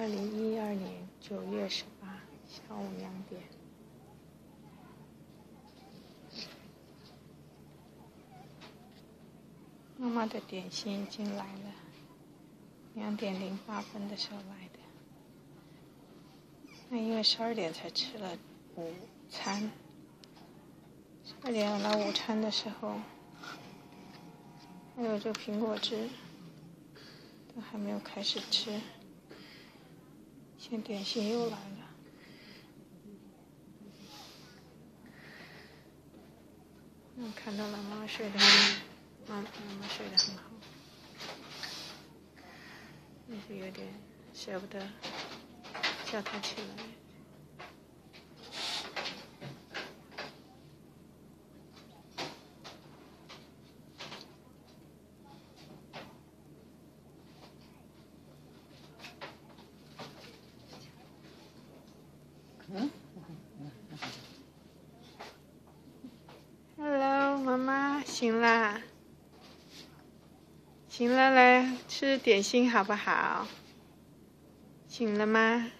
二零一二年九月十八下午两点，妈妈的点心已经来了，两点零八分的时候来的。那因为十二点才吃了午餐，十二点来午餐的时候，还有这苹果汁，都还没有开始吃。现点心又来了，嗯，看到了，妈妈睡得很，妈妈妈睡得很好，但是有点舍不得叫他起来。Hello，妈妈醒啦，醒了，来吃点心好不好？醒了吗？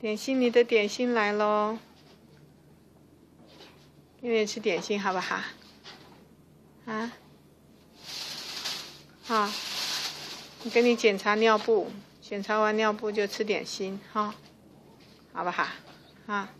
点心，你的点心来喽，给你吃点心好不好？啊？好，我给你检查尿布。检查完尿布就吃点心，哈，好不好？啊。